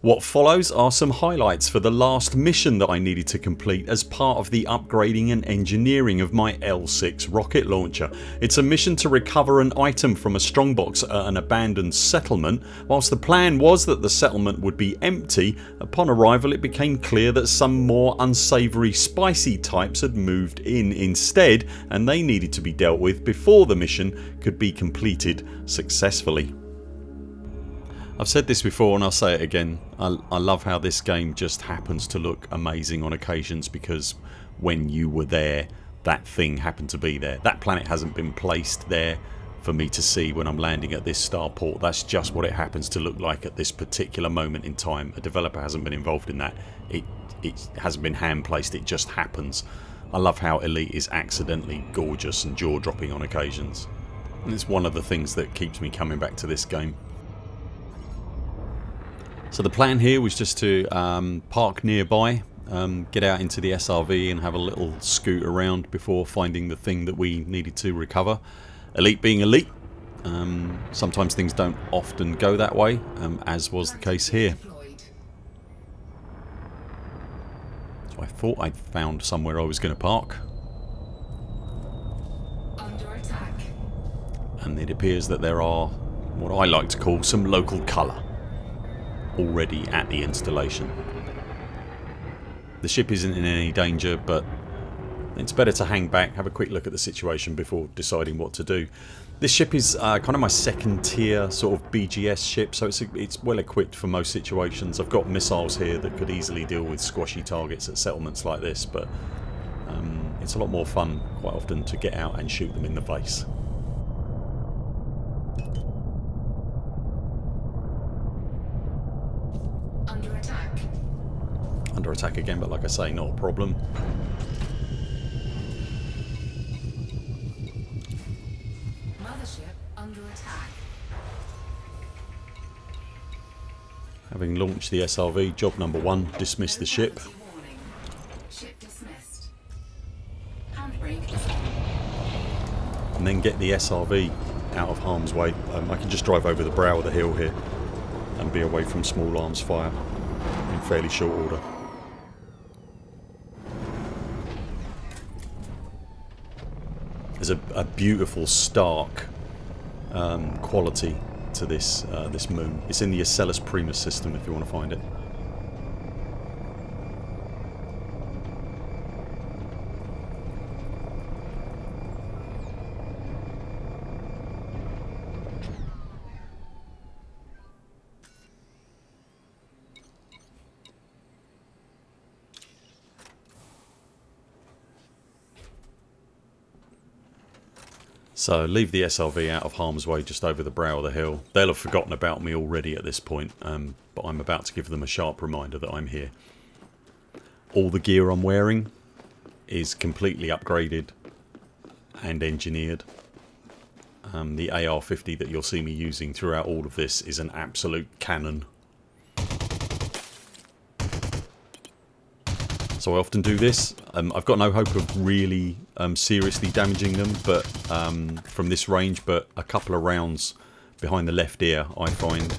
What follows are some highlights for the last mission that I needed to complete as part of the upgrading and engineering of my L6 rocket launcher. It's a mission to recover an item from a strongbox at an abandoned settlement. Whilst the plan was that the settlement would be empty, upon arrival it became clear that some more unsavoury spicy types had moved in instead and they needed to be dealt with before the mission could be completed successfully. I've said this before and I'll say it again. I, I, love how this game just happens to look amazing on occasions because when you were there that thing happened to be there. That planet hasn't been placed there for me to see when I'm landing at this starport. That's just what it happens to look like at this particular moment in time. A developer hasn't been involved in that. It, it hasn't been hand placed. It just happens. I love how Elite is accidentally gorgeous and jaw dropping on occasions. And it's one of the things that keeps me coming back to this game. So the plan here was just to um, park nearby, um, get out into the SRV and have a little scoot around before finding the thing that we needed to recover. Elite being elite, um, sometimes things don't often go that way, um, as was the case here. So I thought I'd found somewhere I was going to park. And it appears that there are what I like to call some local colour already at the installation. The ship isn't in any danger but it's better to hang back, have a quick look at the situation before deciding what to do. This ship is uh, kind of my second tier sort of BGS ship so it's, it's well equipped for most situations. I've got missiles here that could easily deal with squashy targets at settlements like this but um, it's a lot more fun quite often to get out and shoot them in the face. Under attack again, but like I say, not a problem. Having launched the SRV, job number one, dismiss the ship. And then get the SRV out of harm's way. Um, I can just drive over the brow of the hill here and be away from small arms fire in fairly short order. There's a, a beautiful stark um, quality to this uh, this moon. It's in the Asellus Primus system if you want to find it. So leave the SRV out of harm's way just over the brow of the hill. They'll have forgotten about me already at this point, um, but I'm about to give them a sharp reminder that I'm here. All the gear I'm wearing is completely upgraded and engineered. Um, the AR-50 that you'll see me using throughout all of this is an absolute cannon. So I often do this. Um, I've got no hope of really um, seriously damaging them but um, from this range, but a couple of rounds behind the left ear I find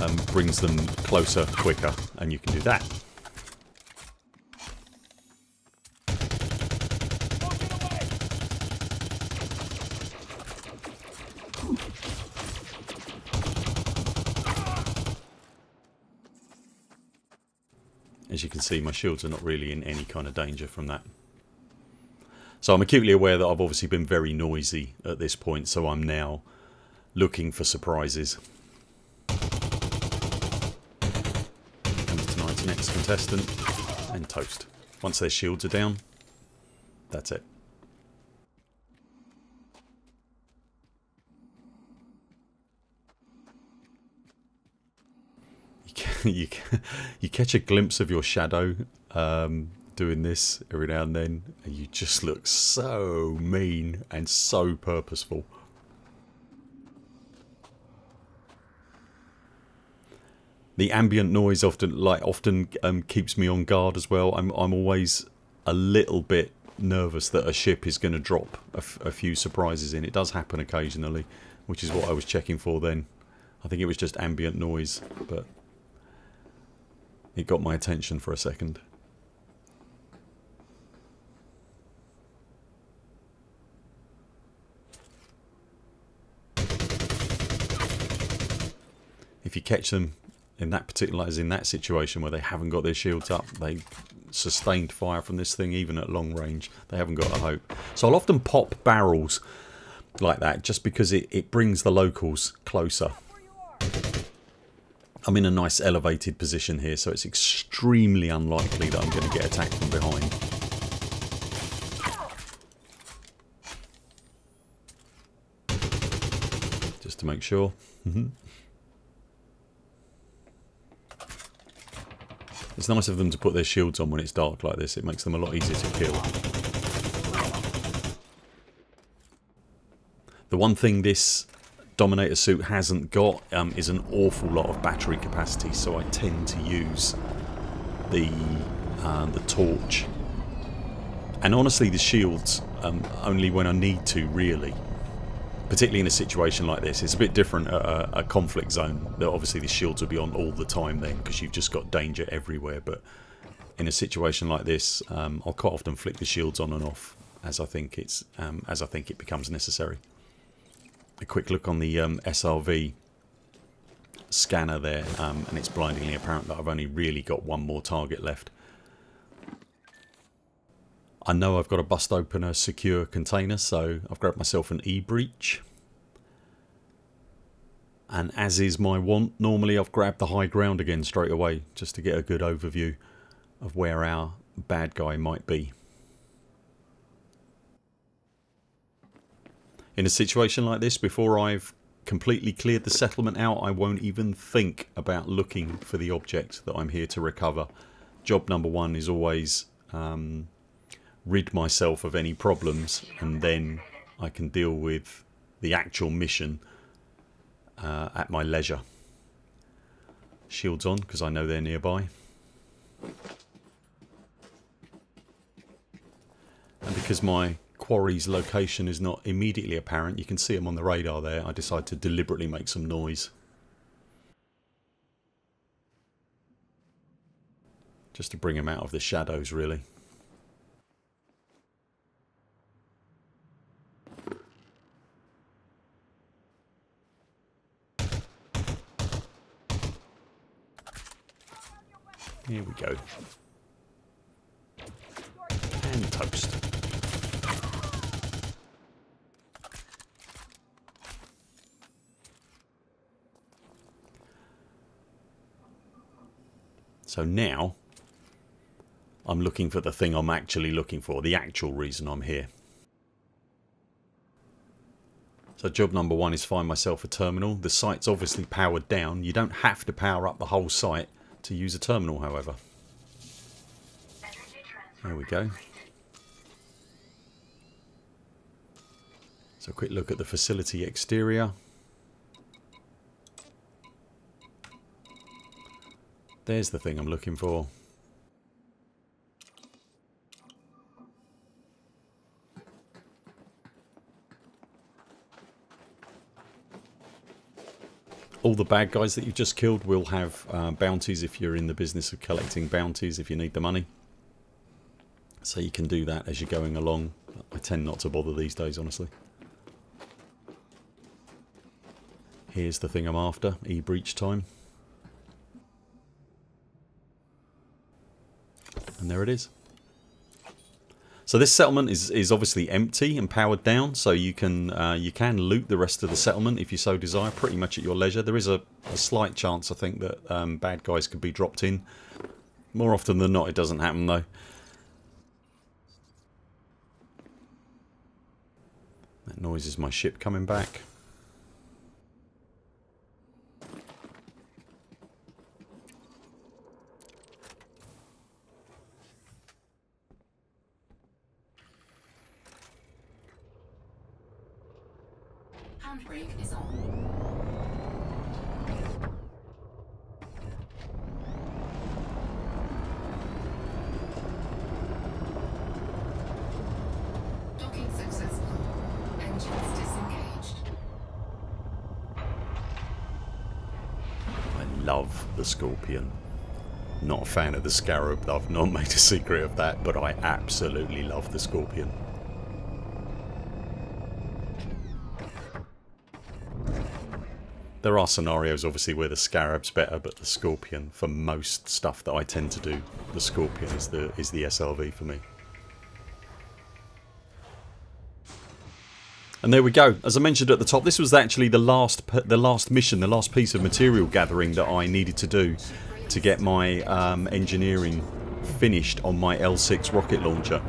um, brings them closer quicker and you can do that. As you can see my shields are not really in any kind of danger from that. So I'm acutely aware that I've obviously been very noisy at this point so I'm now looking for surprises. Comes tonight's next contestant and toast. Once their shields are down, that's it. you you catch a glimpse of your shadow um, doing this every now and then and you just look so mean and so purposeful. The ambient noise often like often um, keeps me on guard as well. I'm I'm always a little bit nervous that a ship is going to drop a, few surprises in. It does happen occasionally, which is what I was checking for then. I think it was just ambient noise, but It got my attention for a second. If you catch them in that particular, as in that situation where they haven't got their shields up, they sustained fire from this thing even at long range. They haven't got a hope. So I'll often pop barrels like that just because it, it brings the locals closer. I'm in a nice elevated position here so it's extremely unlikely that I'm going to get attacked from behind. Just to make sure. It's nice of them to put their shields on when it's dark like this. It makes them a lot easier to kill. The one thing this Dominator suit hasn't got um, is an awful lot of battery capacity, so I tend to use the uh, the torch. And honestly, the shields um, only when I need to, really particularly in a situation like this. It's a bit different a, a conflict zone. That obviously the shields will be on all the time then because you've just got danger everywhere. But in a situation like this, um, I'll quite often flick the shields on and off as I think it's um, as I think it becomes necessary. A quick look on the um, SRV scanner there, um, and it's blindingly apparent that I've only really got one more target left. I know I've got to bust open a secure container, so I've grabbed myself an e-breach. And as is my want, normally I've grabbed the high ground again straight away, just to get a good overview of where our bad guy might be. In a situation like this, before I've completely cleared the settlement out, I won't even think about looking for the object that I'm here to recover. Job number one is always um, rid myself of any problems and then I can deal with the actual mission uh, at my leisure. Shields on because I know they're nearby. And because my quarry's location is not immediately apparent, you can see them on the radar there, I decide to deliberately make some noise. Just to bring them out of the shadows really. Here we go. And toast. So now I'm looking for the thing I'm actually looking for, the actual reason I'm here. So job number one is find myself a terminal. The site's obviously powered down. You don't have to power up the whole site to use a terminal however. There we go. So a quick look at the facility exterior. There's the thing I'm looking for. all the bad guys that you've just killed will have uh, bounties if you're in the business of collecting bounties if you need the money. So you can do that as you're going along. I tend not to bother these days honestly. Here's the thing I'm after, e-breach time. And there it is. So this settlement is, is obviously empty and powered down so you can uh, you can loot the rest of the settlement if you so desire pretty much at your leisure. There is a, a slight chance I think that um, bad guys could be dropped in. More often than not it doesn't happen though. That noise is my ship coming back. Handbrake is on. Docking successful. Engines disengaged. I love the Scorpion. Not a fan of the Scarab, I've not made a secret of that, but I absolutely love the Scorpion. There are scenarios obviously where the Scarab's better, but the Scorpion, for most stuff that I tend to do, the Scorpion is the is the SRV for me. And there we go. As I mentioned at the top, this was actually the last the last mission, the last piece of material gathering that I needed to do to get my um, engineering finished on my L6 rocket launcher.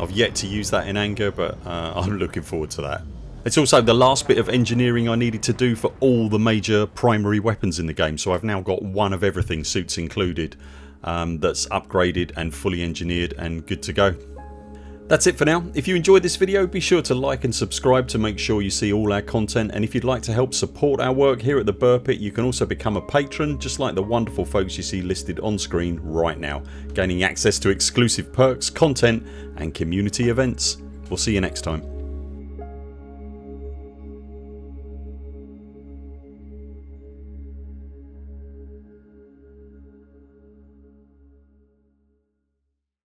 I've yet to use that in anger, but uh, I'm looking forward to that. It's also the last bit of engineering I needed to do for all the major primary weapons in the game so I've now got one of everything, suits included, um, that's upgraded and fully engineered and good to go. That's it for now. If you enjoyed this video be sure to like and subscribe to make sure you see all our content and if you'd like to help support our work here at the Buur Pit you can also become a patron just like the wonderful folks you see listed on screen right now gaining access to exclusive perks, content and community events. We'll see you next time.